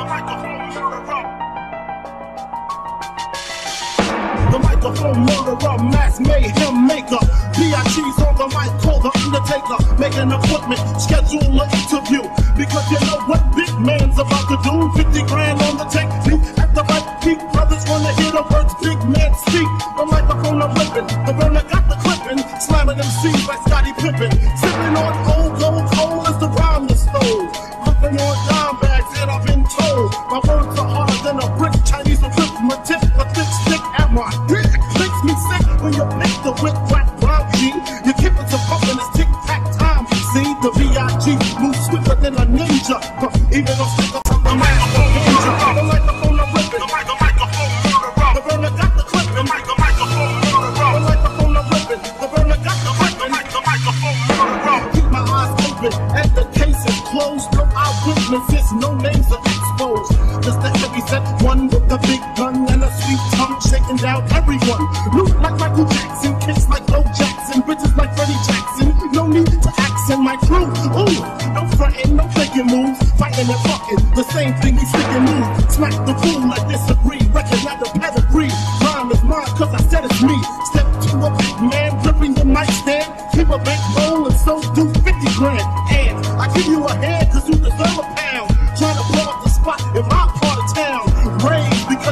The microphone murderer. The microphone murderer, mass mayhem maker. Big's on the mic, call the Undertaker. Make an appointment, schedule an interview. Because you know what big man's about to do. 50 grand on the take, technique at the right beat. Brothers wanna hear the words big man speak. The microphone I'm ripping, the burner got the clipping. Slamming them seeds like Scottie Pippen. Sipping on old Chinese arithmetic, a thick stick at my dick. Makes me sick when you pick the whip whack rhyme G. You keep it to pumping it's tic tac time. See the Big move swifter than a ninja. But even though stick No eyewitnesses, no names are exposed. Just the heavy set one with the big gun and a sweet tongue shaking down everyone. Loot like Michael Jackson, kicks like Bo Jackson, bitches like Freddie Jackson. No need to accent my crew. Ooh, no frontin', no faking moves. Fighting and fucking, the same thing you sticking move. Smack the fool, I disagree. Not the pedigree. Rhyme is mine, cause I said it's me. Step to a big man, gripping the mic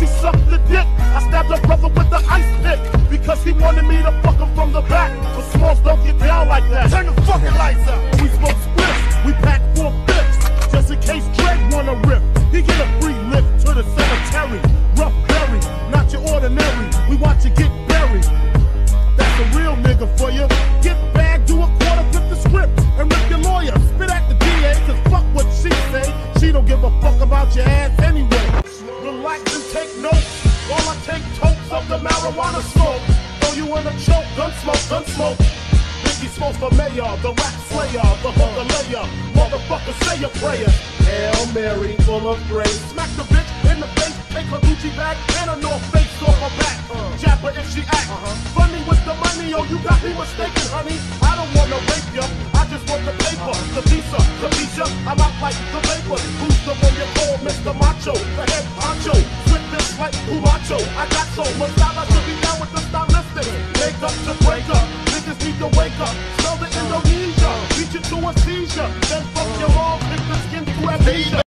She sucked the dick, I stabbed her brother with the ice pick. Because he wanted me to fuck him from the back. But smalls don't get down like that. Turn the fucking lights out. We smoke splits, we pack four fifths. Just in case Drake wanna rip. He get a free lift to the cemetery. Rough berry, not your ordinary. We watch you get buried. That's a real nigga for you. Get back, gun smoke, gun smoke. Biggie Smalls for mayor, the rap slayer, the hooker layer. Motherfucker, say a prayer. Hail Mary, full of grace. Smack the bitch in the face, take her Gucci bag and a North Face off her back. Jab her if she act funny with the money. Oh, you got me mistaken, honey. I don't wanna rape ya, I just want the paper, the visa, the visa. I'm out like the vapor. Who's the one you call Mr. Macho, the head honcho? With this like Camacho. I got so much style, skin